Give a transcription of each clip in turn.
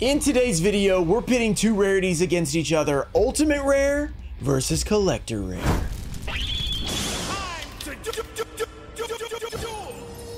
In today's video, we're pitting two rarities against each other, Ultimate Rare versus Collector Rare.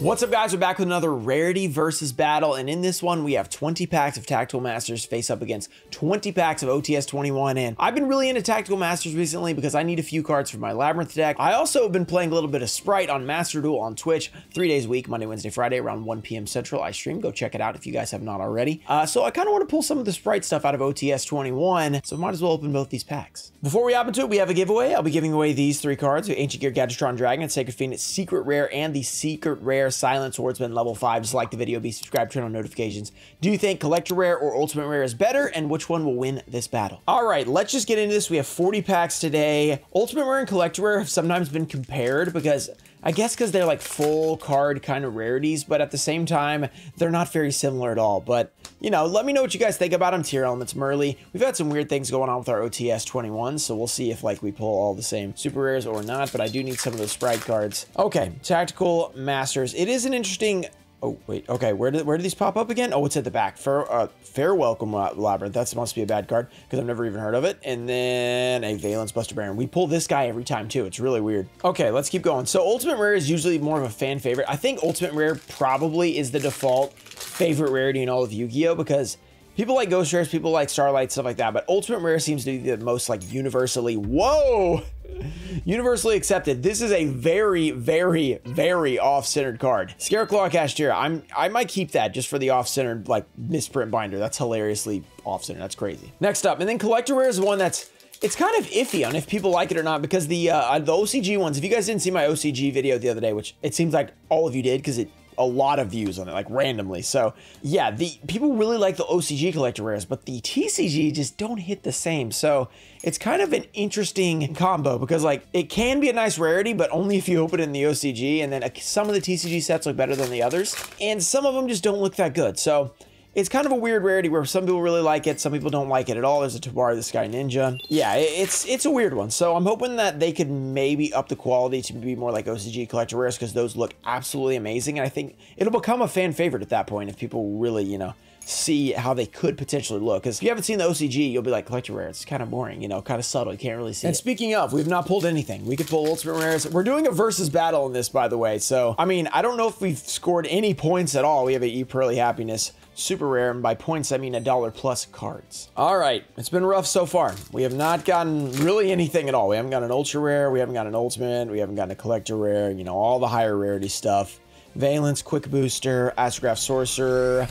What's up guys, we're back with another Rarity versus battle, and in this one we have 20 packs of Tactical Masters face up against 20 packs of OTS 21, and I've been really into Tactical Masters recently because I need a few cards for my Labyrinth deck. I also have been playing a little bit of Spright on Master Duel on Twitch, three days a week, Monday, Wednesday, Friday, around 1 p.m. Central. I stream, go check it out if you guys have not already. Uh, so I kind of want to pull some of the Spright stuff out of OTS 21, so might as well open both these packs. Before we hop into it, we have a giveaway. I'll be giving away these three cards, Ancient Gear Gadgetron Dragon, Sacred Phoenix Secret Rare, and the Secret Rare Silent Swordsman level 5. Just like the video, be subscribed, turn on notifications. Do you think Collector Rare or Ultimate Rare is better, and which one will win this battle? All right, let's just get into this. We have 40 packs today. Ultimate Rare and Collector Rare have sometimes been compared because I guess because they're like full card kind of rarities, but at the same time, they're not very similar at all. But, you know, let me know what you guys think about them. Tier Elements Merrli. We've had some weird things going on with our OTS 21, so we'll see if like we pull all the same super rares or not, but I do need some of those Spright cards. Okay, Tactical Masters. It is an interesting Oh, wait. Okay, where did, where do these pop up again? Oh, it's at the back. Fair, uh, fair Welcome Labyrinth. That must be a bad card because I've never even heard of it. And then a Vaylantz Buster Baron. We pull this guy every time, too. It's really weird. Okay, let's keep going. So Ultimate Rare is usually more of a fan favorite. I think Ultimate Rare probably is the default favorite rarity in all of Yu-Gi-Oh! because People like Ghost Rares, people like Starlight, stuff like that, but Ultimate Rare seems to be the most like universally, whoa, universally accepted. This is a very, very, very off-centered card. Scareclaw Kashtira, I'm, I might keep that just for the off-centered like misprint binder. That's hilariously off-centered. That's crazy. Next up, and then Collector Rare is one that's it's kind of iffy on if people like it or not because the uh, the OCG ones. If you guys didn't see my OCG video the other day, which it seems like all of you did because it a lot of views on it, like randomly. So yeah, the people really like the OCG collector rares, but the TCG just don't hit the same. So it's kind of an interesting combo because like it can be a nice rarity, but only if you open it in the OCG. And then uh, some of the TCG sets look better than the others, and some of them just don't look that good. So it's kind of a weird rarity where some people really like it, some people don't like it at all. There's a Tobari the Sky Ninja. Yeah, it's it's a weird one. So I'm hoping that they could maybe up the quality to be more like OCG Collector Rares because those look absolutely amazing. And I think it'll become a fan favorite at that point if people really, you know, see how they could potentially look. Because if you haven't seen the OCG, you'll be like, collector rare, it's kind of boring, you know, kind of subtle. You can't really see And it. speaking of, we've not pulled anything. We could pull ultimate rares. We're doing a versus battle in this, by the way. So, I mean, I don't know if we've scored any points at all. We have a E Pearly Happiness super rare, and by points I mean a dollar plus cards. All right, it's been rough so far. We have not gotten really anything at all. We haven't got an ultra rare, we haven't got an ultimate, we haven't gotten a collector rare, you know, all the higher rarity stuff. Vaylantz, Quick Booster, Astrograph Sorcerer,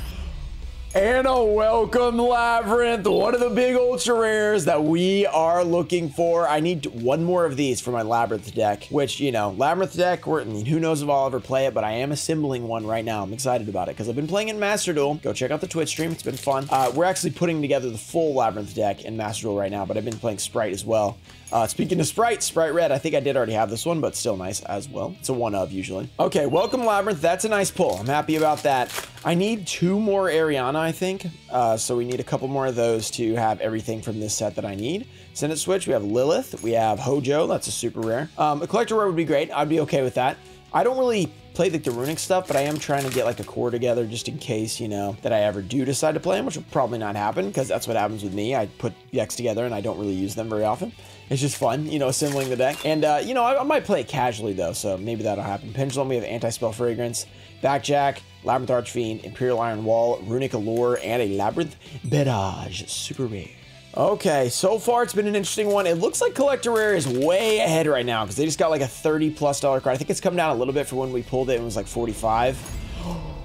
and a welcome labyrinth one of the big ultra rares that we are looking for. I need one more of these for my labyrinth deck which you know labyrinth deck I mean, who knows if i'll ever play it but i am assembling one right now. I'm excited about it because i've been playing in master duel. Go check out the twitch stream. It's been fun. Uh, we're actually putting together the full labyrinth deck in master duel right now but i've been playing spright as well uh, speaking of Spright, Spright Red, I think I did already have this one, but still nice as well. It's a one of usually. Okay, Welcome Labyrinth. That's a nice pull. I'm happy about that. I need two more Arianna, I think. Uh, so we need a couple more of those to have everything from this set that I need. Senate Switch, we have Lilith, we have Hojo, that's a super rare. Um, a Collector Rare would be great. I'd be okay with that. I don't really play like the runic stuff, but I am trying to get like a core together just in case, you know, that I ever do decide to play them, which will probably not happen because that's what happens with me. I put decks together and I don't really use them very often. It's just fun, you know, assembling the deck. And, uh, you know, I, I, might play it casually, though, so maybe that'll happen. Pendulum, we have Anti-Spell Fragrance, Backjack, Labyrinth Archfiend, Imperial Iron Wall, Runic Allure, and a Labyrinth Bedage. Super rare. Okay, so far it's been an interesting one. It looks like Collector Rare is way ahead right now because they just got like a 30 plus dollar card. I think it's come down a little bit for when we pulled it. It was like 45.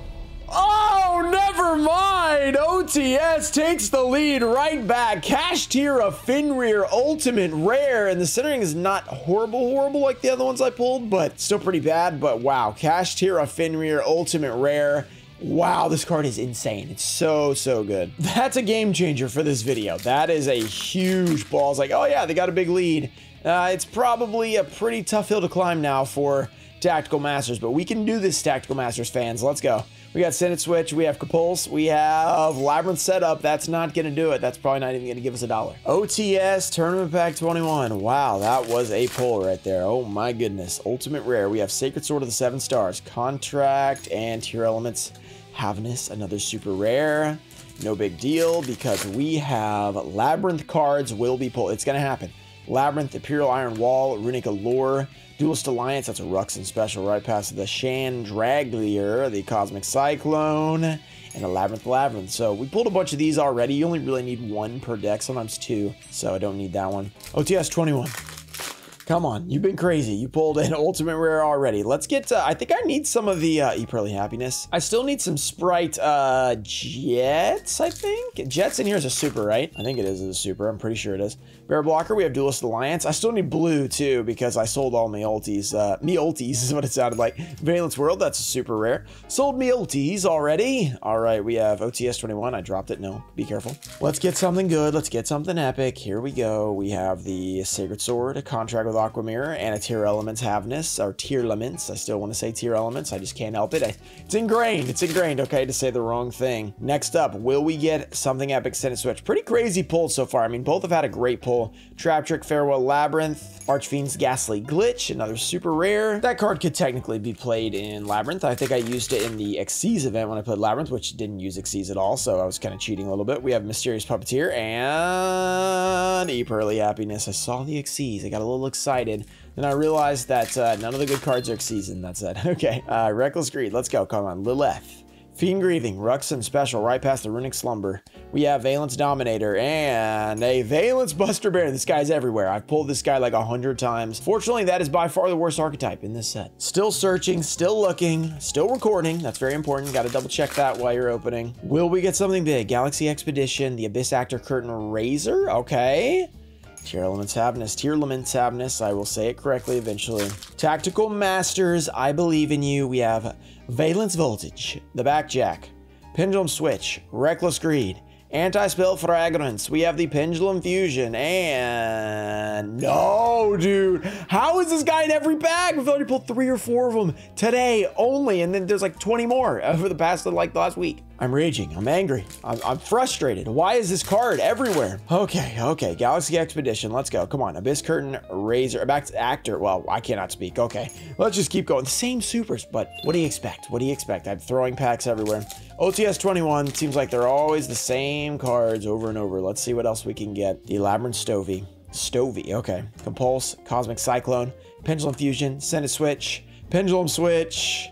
Oh, never mind. OTS takes the lead right back. Kashtira Fenrir Ultimate Rare. And the centering is not horrible, horrible like the other ones I pulled, but still pretty bad. But wow, Kashtira Fenrir Ultimate Rare. Wow, this card is insane. It's so, so good. That's a game changer for this video. That is a huge ball. It's like, oh yeah, they got a big lead. Uh, it's probably a pretty tough hill to climb now for Tactical Masters, but we can do this, Tactical Masters fans. Let's go. We got Senate Switch, we have Compulse, we have Labyrinth Setup. That's not going to do it. That's probably not even going to give us a dollar. OTS Tournament Pack 21. Wow, that was a pull right there. Oh my goodness. Ultimate Rare. We have Sacred Sword of the Seven Stars, Contract, and Tier Elements. Havnis, another super rare. No big deal because we have Labyrinth cards will be pulled. It's going to happen. Labyrinth, Imperial Iron Wall, Runic Allure, Duelist Alliance, that's a Ruxin special right past the Chandraglier, the Cosmic Cyclone, and a Labyrinth Labyrinth. So we pulled a bunch of these already. You only really need one per deck, sometimes two, so I don't need that one. OTS 21. Come on, you've been crazy. You pulled an ultimate rare already. Let's get to, I think I need some of the uh, E Pearly Happiness. I still need some Spright uh, Jets, I think. Jets in here is a super, right? I think it is a super. I'm pretty sure it is. Bear Blocker, we have Duelist Alliance. I still need blue too because I sold all my ulties. Uh, me ulties is what it sounded like. Vaylantz World, that's super rare. Sold me ulties already. All right, we have OTS 21. I dropped it. No, be careful. Let's get something good. Let's get something epic. Here we go. We have the Sacred Sword, a contract with Aquamirror, and a Tearlaments Havnis, or Tearlaments. I still want to say Tier Elements. I just can't help it. I, it's ingrained. It's ingrained, okay, to say the wrong thing. Next up, will we get something epic Senate Switch? Pretty crazy pulls so far. I mean, both have had a great pull Trap Trick, Farewell Labyrinth, Archfiend's Ghastly Glitch, another super rare. That card could technically be played in Labyrinth. I think I used it in the Xyz event when I played Labyrinth, which didn't use Xyz at all, so I was kind of cheating a little bit. We have Mysterious Puppeteer and E Pearly Happiness. I saw the Xyz. I got a little excited. Then I realized that uh, none of the good cards are Xyz, and that's it. Okay, uh, Reckless Greed. Let's go. Come on. Lilith. Fiend Grieving, Ruxin Special, right past the Runic Slumber. We have Vaylantz Dominator and a Vaylantz Buster Bear. This guy's everywhere. I've pulled this guy like a hundred times. Fortunately, that is by far the worst archetype in this set. Still searching, still looking, still recording. That's very important. Got to double check that while you're opening. Will we get something big? Galaxy Expedition, the Abyss Actor Curtain Raiser. Okay. Tearlaments Havnis, Tearlaments Havnis, I will say it correctly eventually. Tactical Masters, I believe in you. We have Vaylantz Voltage, the Backjack, Pendulum Switch, Reckless Greed, Anti-Spell Fragrance, we have the Pendulum Fusion, and... No, dude! How is this guy in every bag? We've already pulled three or four of them today only, and then there's like 20 more over the past, like, the last week. I'm raging. I'm angry. I'm, I'm, frustrated. Why is this card everywhere? Okay, okay. Galaxy Expedition. Let's go. Come on. Abyss Curtain, Raiser. Back to Actor. Well, I cannot speak. Okay. Let's just keep going. The same supers, but what do you expect? What do you expect? I'm throwing packs everywhere. OTS 21. Seems like they're always the same cards over and over. Let's see what else we can get. The Labyrinth Stovie. Stovie. Okay. Compulse. Cosmic Cyclone. Pendulum Fusion. Senate Switch. Pendulum Switch.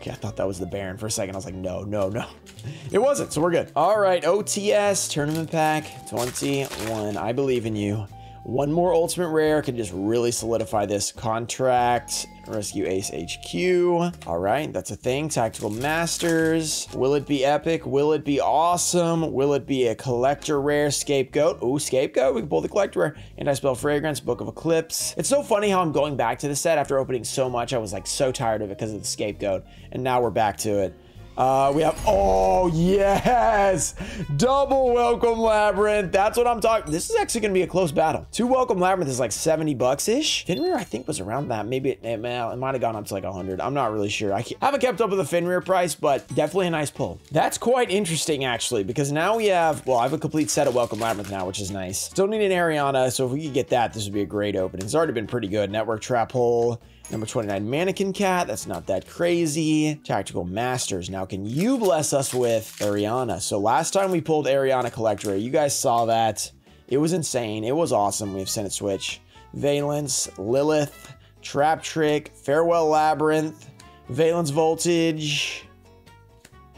Okay, I thought that was the Baron for a second. I was like, no, no, no. It wasn't, so we're good. All right, OTS Tournament Pack 21. I believe in you. One more Ultimate Rare can just really solidify this contract. Rescue Ace HQ. All right, that's a thing. Tactical Masters. Will it be epic? Will it be awesome? Will it be a collector rare scapegoat? Ooh, scapegoat. We can pull the collector rare. Anti-spell fragrance, Book of Eclipse. It's so funny how I'm going back to the set after opening so much. I was like so tired of it because of the scapegoat. And now we're back to it. Uh, we have, oh, yes! Double Welcome Labyrinth. That's what I'm talking. This is actually going to be a close battle. Two Welcome Labyrinth is like 70 bucks-ish. Fenrir, I think, was around that. Maybe it, it, it might have gone up to like 100. I'm not really sure. I haven't kept up with the Fenrir price, but definitely a nice pull. That's quite interesting, actually, because now we have, well, I have a complete set of Welcome Labyrinth now, which is nice. Still need an Arianna, so if we could get that, this would be a great opening. It's already been pretty good. Network Trap Hole. Number 29, Mannequin Cat. That's not that crazy. Tactical Masters. Now, can you bless us with Arianna? So last time we pulled Arianna Collector, you guys saw that. It was insane. It was awesome. We have Senate Switch, Vaylantz, Lilith, Trap Trick, Farewell Labyrinth, Vaylantz Voltage,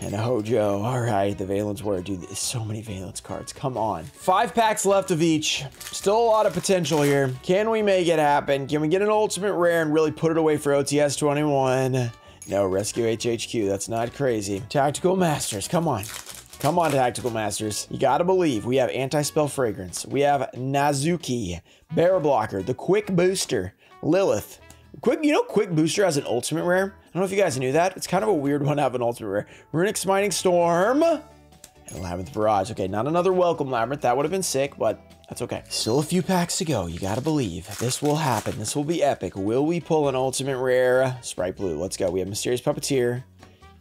and Hojo. All right, the Vaylantz Word. Dude, there's so many Vaylantz cards. Come on. Five packs left of each. Still a lot of potential here. Can we make it happen? Can we get an Ultimate Rare and really put it away for OTS 21? No, Rescue HHQ. That's not crazy. Tactical Masters. Come on. Come on, Tactical Masters. You gotta believe. We have Anti-Spell Fragrance. We have Nazuki, Bear Blocker, the Quick Booster, Lilith. Quick, you know Quick Booster has an Ultimate Rare? I don't know if you guys knew that. It's kind of a weird one to have an ultimate rare. Runic Smiting Storm. And Labyrinth Barrage. Okay, not another Welcome Labyrinth. That would have been sick, but that's okay. Still a few packs to go. You gotta believe. This will happen. This will be epic. Will we pull an ultimate rare? Spright Blue. Let's go. We have Mysterious Puppeteer.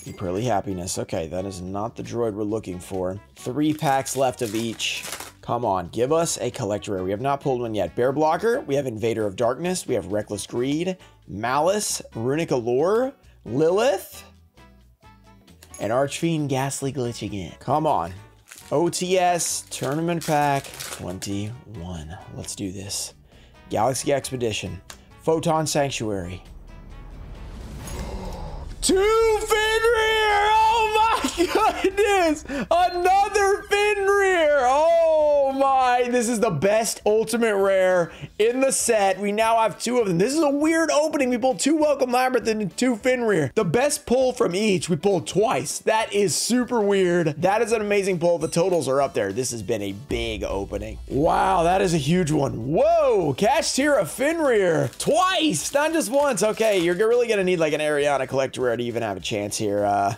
And Pearly Happiness. Okay, that is not the droid we're looking for. Three packs left of each. Come on, give us a collector rare. We have not pulled one yet. Bear Blocker. We have Invader of Darkness. We have Reckless Greed. Malice. Runic Allure. Lilith, And Archfiend Ghastly Glitch again. Come on. OTS Tournament Pack 21. Let's do this. Galaxy Expedition. Photon Sanctuary. Two Fenrir! Oh my goodness! Another! This is the best ultimate rare in the set. We now have two of them. This is a weird opening. We pulled two Welcome Labyrinth and two Fenrir. The best pull from each, we pulled twice. That is super weird. That is an amazing pull. The totals are up there. This has been a big opening. Wow, that is a huge one. Whoa! Kashtira Fenrir. Twice! Not just once. Okay, you're really gonna need like an Arianna Collector Rare to even have a chance here. Uh,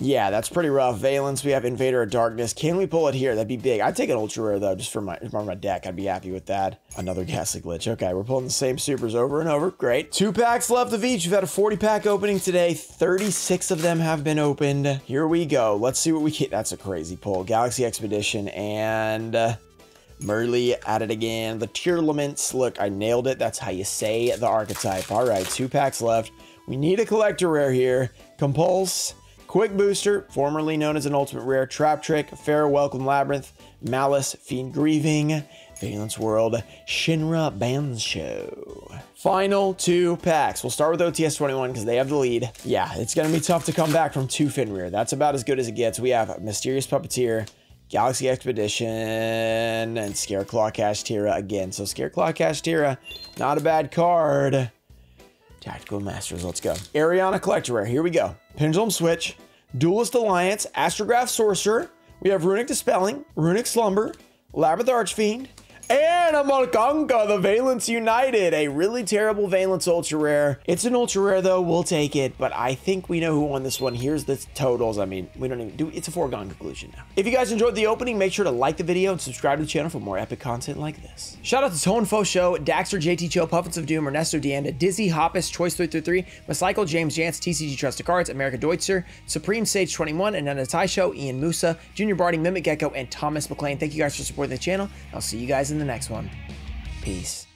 yeah, that's pretty rough. Vaylantz, we have Invader of Darkness. Can we pull it here? That'd be big. I'd take an Ultra Rare, though, just for my, for my deck. I'd be happy with that. Another Ghastly Glitch. Okay, we're pulling the same supers over and over. Great. Two packs left of each. We've had a 40-pack opening today. 36 of them have been opened. Here we go. Let's see what we get. That's a crazy pull. Galaxy Expedition and... Uh, Merrli at it again. The Tier Laments. Look, I nailed it. That's how you say the archetype. All right, two packs left. We need a collector rare here. Compulse, Quick Booster, formerly known as an Ultimate Rare, Trap Trick, Fair Welcome Labyrinth, Malice, Fiend Grieving, Vaylantz World, Shinra Bansho. Final two packs. We'll start with OTS 21 because they have the lead. Yeah, it's going to be tough to come back from two Fenrir. That's about as good as it gets. We have Mysterious Puppeteer, Galaxy Expedition, and Scareclaw Kashtira again. So Scareclaw Kashtira, not a bad card. Tactical Masters, let's go. Arianna Collector Rare, here we go. Pendulum Switch, Duelist Alliance, Astrograph Sorcerer. We have Runic Dispelling, Runic Slumber, Labyrinth Archfiend, and a Malkanka, the Vaylantz United, a really terrible Vaylantz Ultra Rare. It's an Ultra Rare though, we'll take it, but I think we know who won this one. Here's the totals. I mean, we don't even do, it's a foregone conclusion now. If you guys enjoyed the opening, make sure to like the video and subscribe to the channel for more epic content like this. Shout out to Tone Fo Show, Daxter, JT Cho, Puffins of Doom, Ernesto Deanda, Dizzy, Hoppus, Choice333, Macycle, James Jance, TCG Trusted Cards, America Deutzer, Supreme Sage 21, Ananda Tai Show, Ian Musa, Junior Barty, Mimic Gecko, and Thomas McLean. Thank you guys for supporting the channel. I'll see you guys in the next one. Peace.